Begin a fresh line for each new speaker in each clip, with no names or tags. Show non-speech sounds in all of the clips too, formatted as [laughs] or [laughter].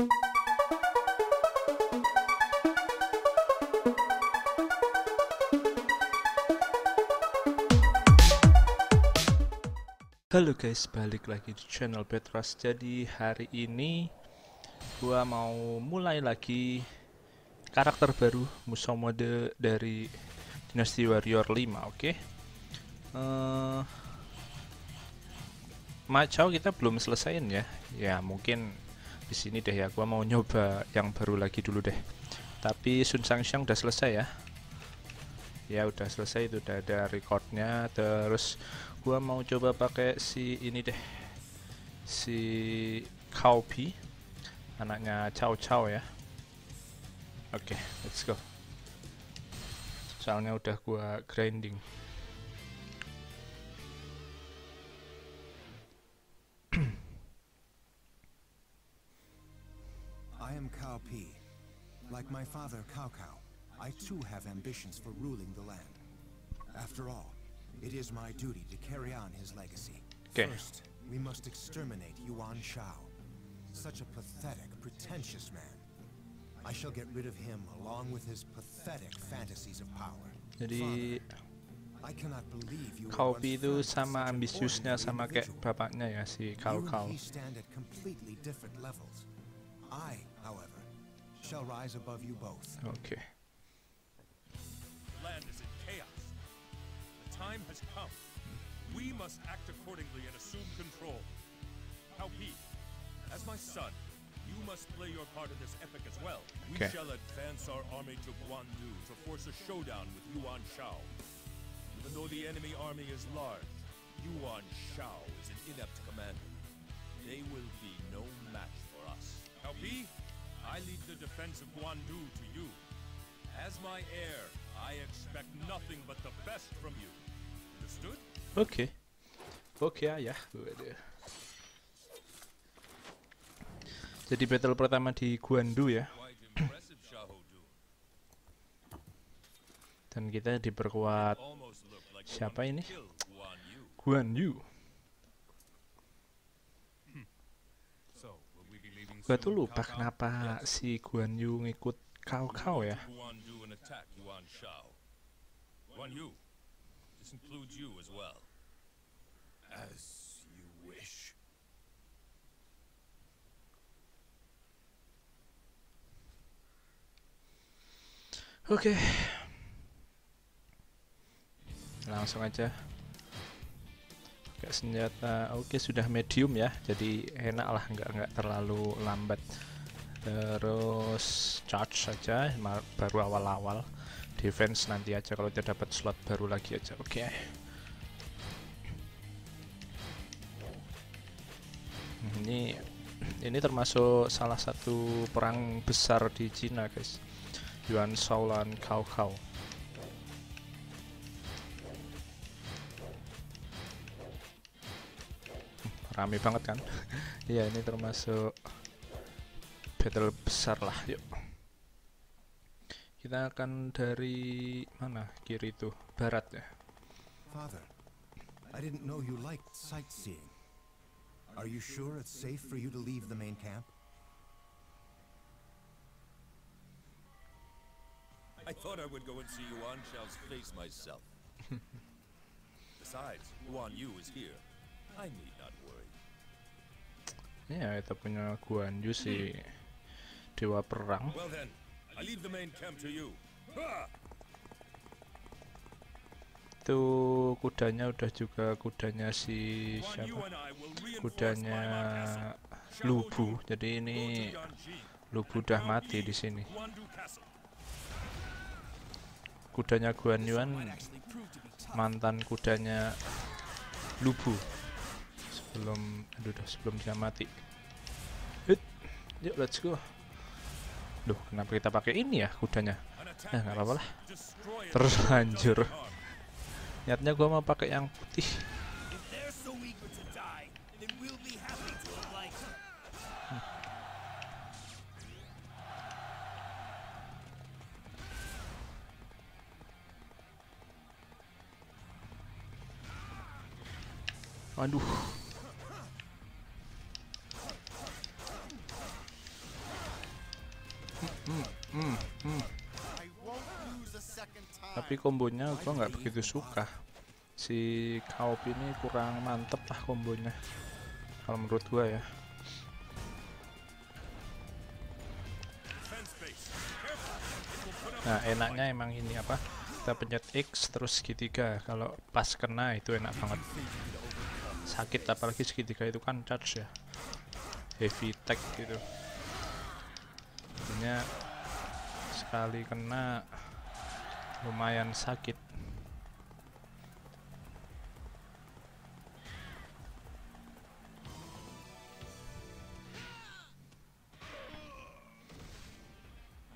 Halo guys, balik lagi di channel Petras. Jadi hari ini gua mau mulai lagi karakter baru musuh mode dari Dynasty Warrior 5, oke? Okay? Uh, Macau kita belum selesaiin ya. Ya mungkin di sini deh ya. Gua mau nyoba yang baru lagi dulu deh. Tapi Sun Shang udah selesai ya. Ya udah selesai itu udah ada recordnya. Terus gua mau coba pakai si ini deh si Kaupi anaknya Chow Chow ya oke okay, let's go soalnya udah gua grinding
I am Cao Pi. Like my father Cao Cao, I too have ambitions for ruling the land. After all, it is my duty to carry on his legacy.
Okay.
First, we must exterminate Yuan Shao. Such a pathetic, pretentious man. I shall get rid of him along with his pathetic fantasies of power.
jadi
Father, I cannot believe you were
Kaupi itu sama ambisiusnya sama kayak bapaknya ya si Kau Kau
I, however, shall rise above you both.
oke
land is in chaos. The time has come. We must act accordingly and assume control. Cao Pi, as my son, you must play your part in this epic as well.
Okay.
We shall advance our army to Guandu to force a showdown with Yuan Shao. Even though the enemy army is large, Yuan Shao is an inept commander. They will be no match Cao Pi, I leave the defense of Guandu to you. As my heir, I expect nothing but the best from you. Understood?
oke oke ayah Waduh. jadi battle pertama di Guandu ya dan kita diperkuat Siapa ini?
Guan Yu.
Guan Yu
So, will soon,
tuh lupa kenapa si Guan Yu ngikut Kau
We
Kau
go
ya
to Guandu and attack Yuan Shao. Guan Yu, this includes you as well. As you wish.
Oke. Langsung aja. Senjata. Oke, sudah medium ya. Jadi enak lah, nggak nggak terlalu lambat. Terus charge saja baru awal-awal. Defense nanti aja kalau udah dapat slot baru lagi aja. Oke. Ini ini termasuk salah satu perang besar di Cina, guys. Yuan Shao lawan Cao Cao. Rame banget kan? [laughs] Iya, ini termasuk battle besar lah. Yuk. Kita akan dari mana? Kiri itu, barat ya.
Father, I didn't know you liked sightseeing. Are you sure it's safe for you to leave the main camp?
I thought I would go and see [laughs] Yuan Shao's face myself. Besides, Guan Yu is here. I need.
Ya, kita punya Guan Yu si dewa perang.
Well then, I leave the main camp to you. Ha!
Itu kudanya udah juga kudanya si siapa? Kudanya. Lubu. Jadi ini. Lubu udah mati di sini. Kudanya Guan Yuan mantan kudanya Lubu sebelum aduh dah sebelum dia mati. Hit. Yuk let's go. Loh, kenapa kita pakai ini ya kudanya? Ya nggak apa-apa lah. Terlanjur. Niatnya gua mau pakai yang putih.
If they're
Tapi kombonya gua nggak begitu suka. Si Kaop ini kurang mantep lah kombonya. Kalau menurut gua ya. Nah, enaknya emang ini apa? Kita pencet X terus segitiga. Kalau pas kena itu enak banget. Sakit apalagi segitiga itu kan charge ya. Heavy tech gitu. Jadinya sekali kena lumayan sakit.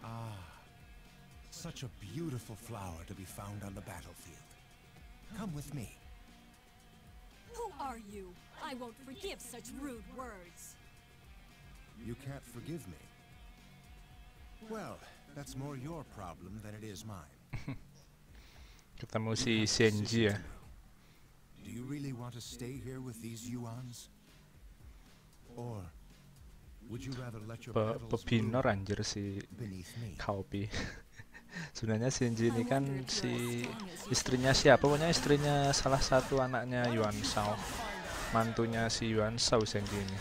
Ah, such a beautiful flower to be found on the battlefield. Come with me.
Who are you? I won't forgive such rude words.
You can't forgive me. Well, that's more your problem than it is mine.
Ketemu si Senji ya.
Do you really want to stay here with these Yuans? Or would you rather let your
Pe
petals
pebinor
bloom
anjir si? Kaopi. [laughs] Sebenarnya Senji ini kan si istrinya siapa? Pokoknya istrinya salah satu anaknya Yuan Shao. Mantunya si Yuan Shao Senji ini.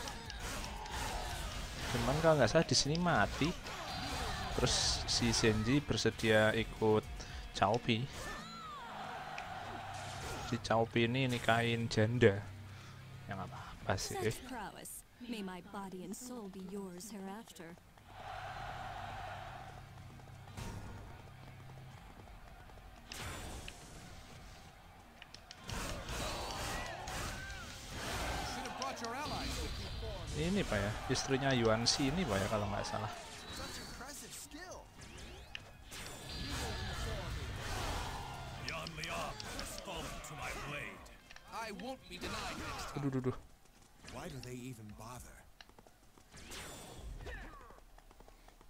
Cuman kalau nggak salah di sini mati. Terus si Senji bersedia ikut Chaopi. Si Chaopi ini nikahin janda. Yang apa-apa sih.
May my body and soul be yours hereafter.
Ini pak ya, istrinya Yuan Shi ini pak ya kalau nggak salah.
They even bother?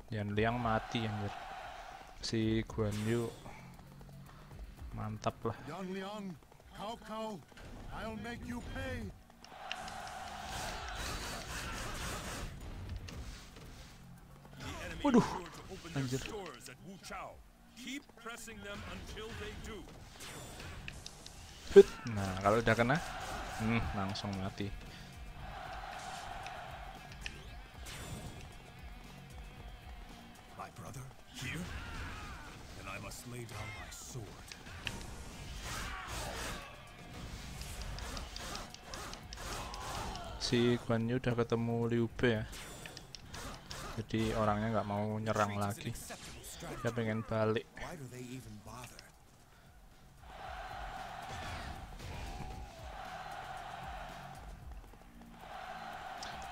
Yan Liang mati anjir. Si Guan Yu mantap lah.
Yang Liang, Cao Cao, I'll make you pay.
Waduh, anjir.
Keep pressing them until they do.
Hut. Nah, kalau udah kena, hmm, langsung mati.
My brother here? Then I must lay down my sword.
Si Guan Yu udah ketemu Liu Bei ya. Jadi orangnya nggak mau nyerang lagi. Dia pengen balik.
Why do they even bother?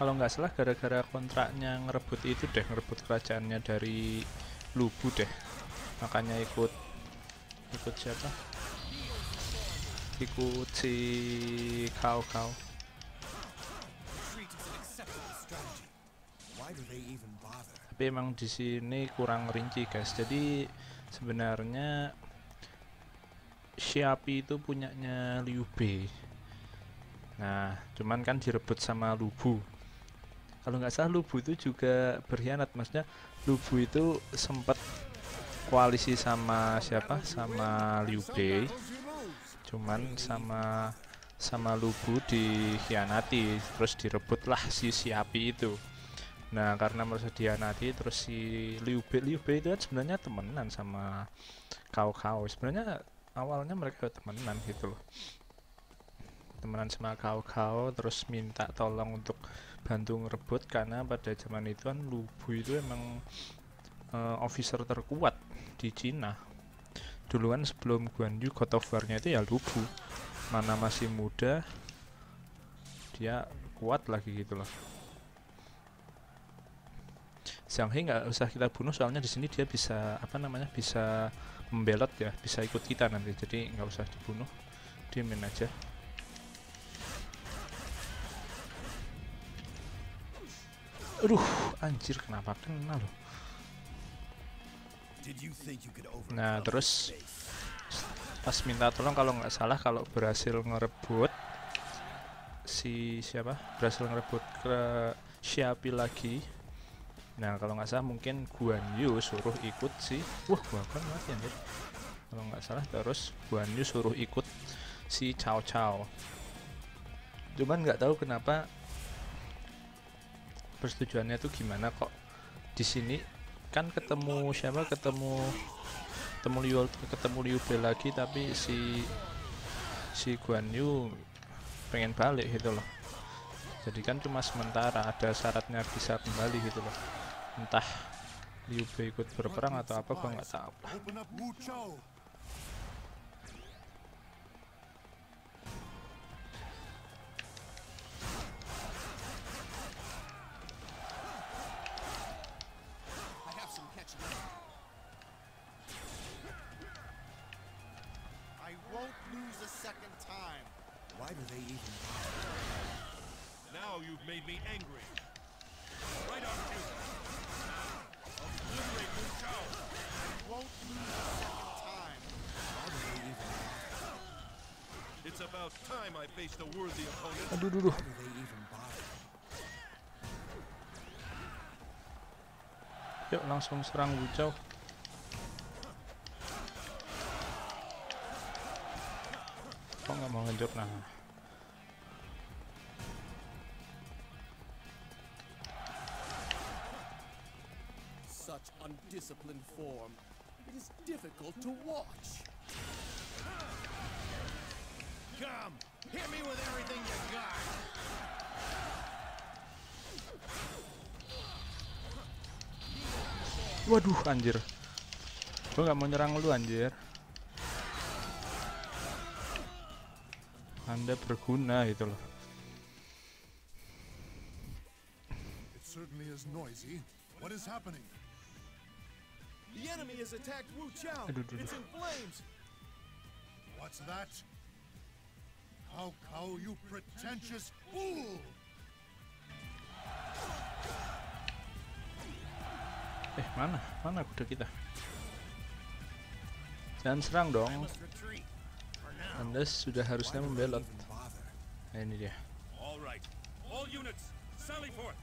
Kalau nggak salah gara-gara kontraknya ngerebut itu deh, ngerebut kerajaannya dari Lubu deh. Makanya ikut ikut siapa? Ikut si
even bother?
Tapi emang di sini kurang rinci guys. Jadi sebenarnya Xiapi itu punyanya Liu Bei. Nah, cuman kan direbut sama Lubu. Kalau nggak salah Lubu itu juga berkhianat, maksudnya Lubu itu sempat koalisi sama siapa? Sama Liu Bei. Cuman sama sama Lubu dikhianati, terus direbutlah si Xiapi itu. Nah, karena merasa dihianati terus si Liu Bei, Liu Bei itu kan sebenarnya temenan sama Cao Cao. Sebenarnya awalnya mereka temenan gitu loh. Temenan sama Cao Cao terus minta tolong untuk bantu ngerebut karena pada zaman itu kan Lubu itu emang eh, officer terkuat di Cina. Dulu kan sebelum Guan Yu God of War-nya itu ya Lubu. Mana masih muda dia kuat lagi gitu loh. Xiang He nggak usah kita bunuh soalnya di sini dia bisa apa namanya bisa membelot ya bisa ikut kita nanti jadi nggak usah dibunuh diemin aja aduh anjir kenapa kena loh
overcome
nah terus pas minta tolong kalau nggak salah kalau berhasil ngerebut si siapa? Berhasil ngerebut ke Xiapi lagi. Nah kalau nggak salah mungkin Guan Yu suruh ikut si Wah gua kan mati anjir? Kalau nggak salah terus Guan Yu suruh ikut si Cao Cao. Cuman nggak tahu kenapa persetujuannya tuh gimana kok? Di sini kan ketemu siapa? Ketemu ketemu Liu ketemu Liu Bei lagi tapi si si Guan Yu pengen balik gitu loh. Jadi kan cuma sementara ada syaratnya bisa kembali gitu loh. Entah Liu Bei ikut berperang atau apa gua nggak tahu
made me angry. Right on cue. Obliterate Wu Chao.
Won't lose a second time.
why do they even
It's about time I faced a worthy opponent.
aduh duh, duh.
why do they even bother?
yuk langsung serang Wuchao kok nggak mau ngejar nah
Such undisciplined form. It is difficult to watch.
Come, hit me with everything you got.
waduh anjir gua nggak mau nyerang lu anjir anda berguna gitu loh
It certainly is noisy. What is happening?
The enemy has attacked Wu Chao.
Aduh, aduh,
It's in flames.
What's that? Cao Cao, you pretentious fool!
eh mana mana kuda kita jangan serang dong
Must retreat. For now.
anda sudah harusnya
Why do
membelot nah ini dia
All right. All units, sally forth.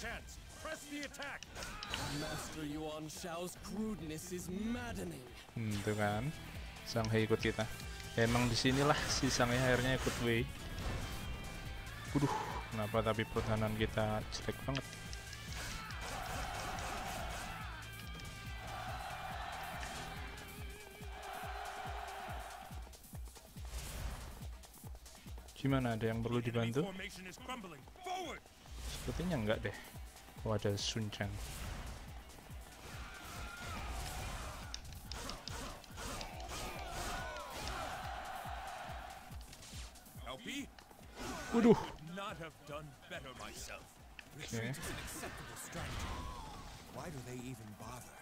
Chance. Press the attack.
Master Yuan Shao's crudeness is maddening.
Hmm, tuh kan. Sang Hei ikut kita. Ya, emang di sinilah si Sang Hei akhirnya ikut Wei. Waduh kenapa tapi pertahanan kita jelek banget? Gimana? Ada yang perlu dibantu sepertinya enggak deh. Oh ada Sun Chang.
LP,
waduh.
Strategy.
Why do they even bother?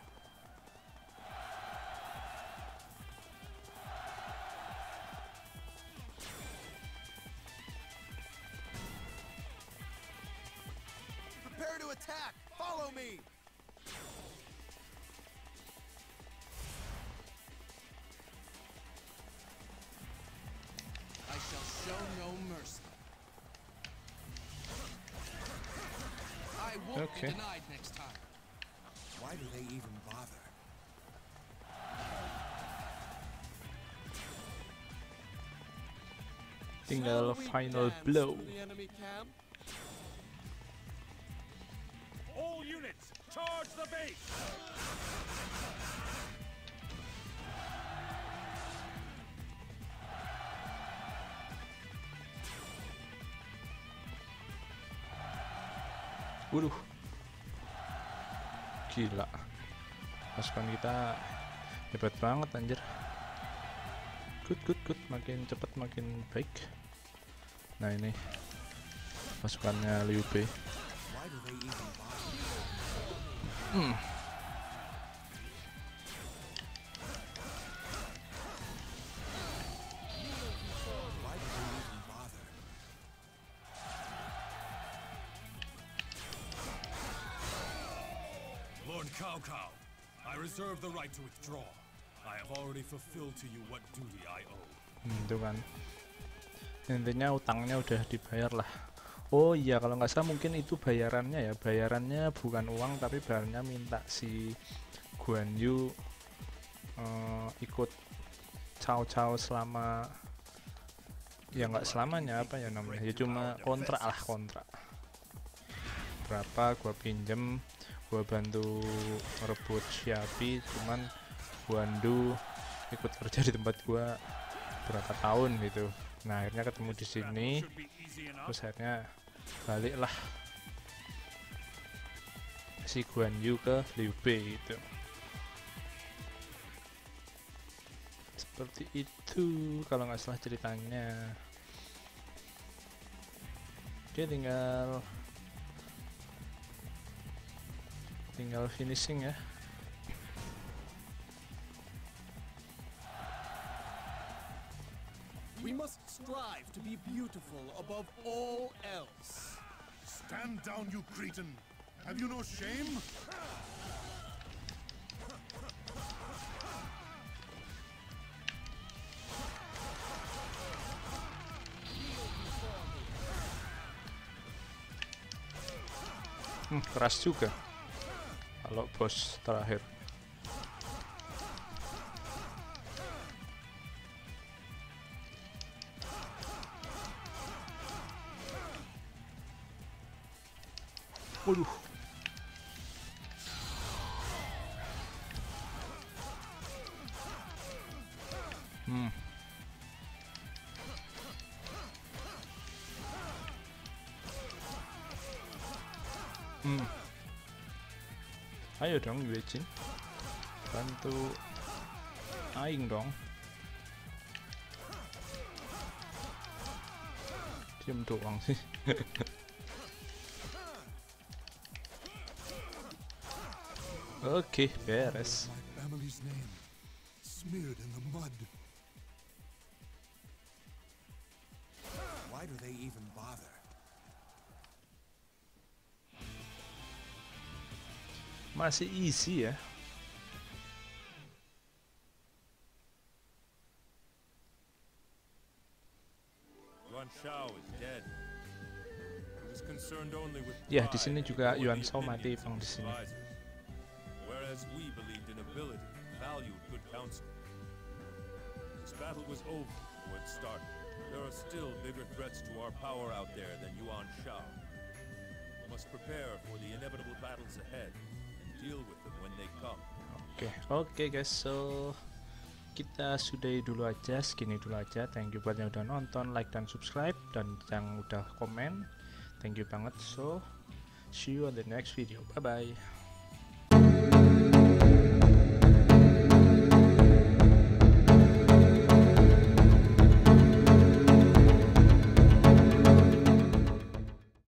Okay.
denied next time.
Why do they even bother?
tinggal
Shall we
final blow
the enemy camp?
All units, charge the base.
Waduh. Gila. Pasukan kita hebat banget anjir. Good, good, good. Makin cepat makin baik. Nah ini pasukannya Liu Bei. Hmm.
Lord Cao Cao, I reserve the right to withdraw. I have already fulfilled to you what duty I owe.
Hmm, itu kan. Intinya utangnya udah dibayar lah. Oh iya kalau nggak salah mungkin itu bayarannya ya. Bayarannya bukan uang tapi bayarannya minta si Guan Yu eh, ikut Cao Cao selama ya nggak selamanya apa ya namanya? Ya cuma kontrak lah kontrak. Berapa gua pinjem gua bantu merebut Xiaopi cuman Guandu ikut kerja di tempat gua berapa tahun gitu. Nah akhirnya ketemu di sini terus akhirnya baliklah si Guan Yu ke Liu Bei gitu. Seperti itu kalau nggak salah ceritanya. Oke tinggal tinggal finishing ya
We must strive to be beautiful above all else.
Stand down, you cretin! Have you no shame?
Hmm, keras juga kalau bos terakhir Waduh. Ayo dong Yuejin. Bantu aing dong. Diam doang sih. [laughs] Oke, beres.
Why do they even bother?
Masih easy ya.
Yuan Shao is dead. He was concerned only with
Ya, di sini
and
juga Yuan Shao mati bang di sini.
Whereas we believed in ability, valued good counsel. This battle was over before it started. There are still bigger threats to our power out there than Yuan Shao. We must prepare for the inevitable battles ahead they come.
Oke, oke guys, so kita sudahi dulu aja, segini dulu aja. Thank you buat yang udah nonton, like dan subscribe dan yang udah komen. Thank you banget. So, see you on the next video. Bye bye.